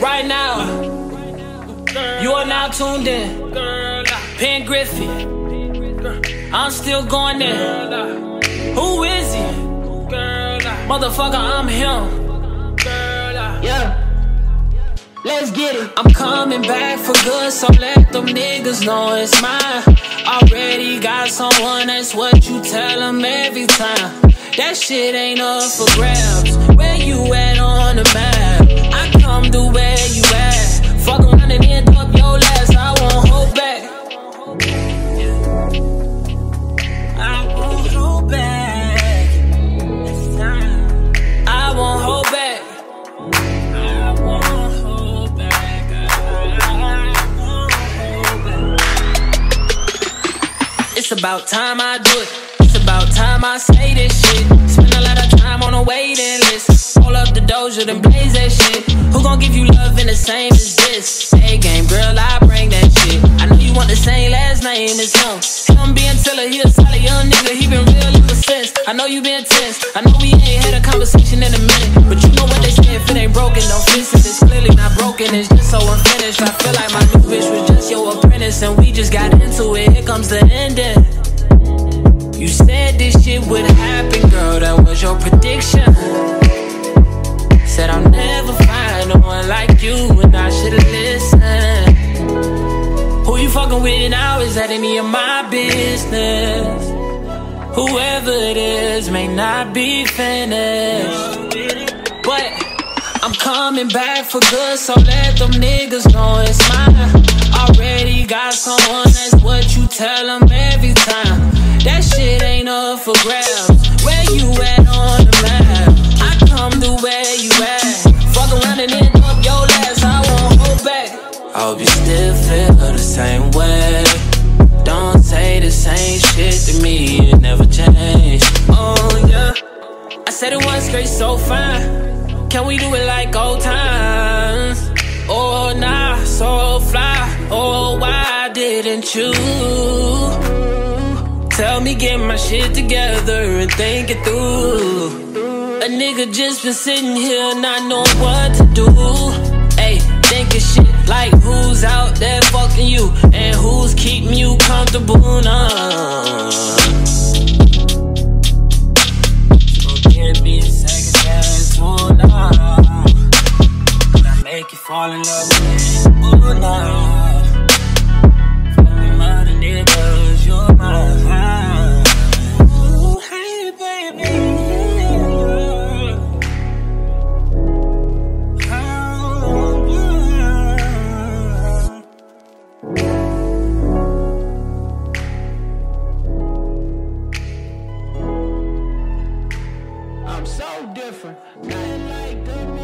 Right now, you are now tuned in. Ken Griffey, I'm still going there. Who is he? Motherfucker, I'm him. Yeah. Let's get it. I'm coming back for good, so let them niggas know it's mine. Already got someone, that's what you tell them every time. That shit ain't up for grabs. Where you at on the map? I come to where you It's about time I do it. It's about time I say this shit. Spend a lot of time on a waiting list. Roll up the doja, then blaze that shit. Who gon' give you love in the same as this? Hey, game girl, I bring that shit. I know you want the same last name as him. Him being Tiller, he a solid young nigga. He been real ever since. I know you been tense. I know we ain't had a conversation in a minute. But you know what they say, if it ain't broken, don't fix it. It's clearly not broken, it's just so unfinished. I feel like my new bitch was just your apprentice. And we just got it. Here comes the ending. You said this shit would happen, girl, that was your prediction. Said I'll never find no one like you, and I should've listened. Who you fucking with now is that any of my business. Whoever it is may not be finished. But I'm coming back for good, so let them niggas know it's mine. Tell them every time. That shit ain't up for grabs. Where you at on the map? I come to where you at. Fuck around and end up your last, I won't hold back. I hope you still feel the same way. Don't say the same shit to me, it never changed. Oh yeah. I said it once, great, so fine. Can we do it like old times? Didn't you? Tell me, get my shit together and think it through. A nigga just been sitting here not knowing what to do. Ayy, thinking shit like who's out there fucking you and who's keeping you comfortable uh. now. So second. Could I make you fall in love with me? Oh Different. Nothing like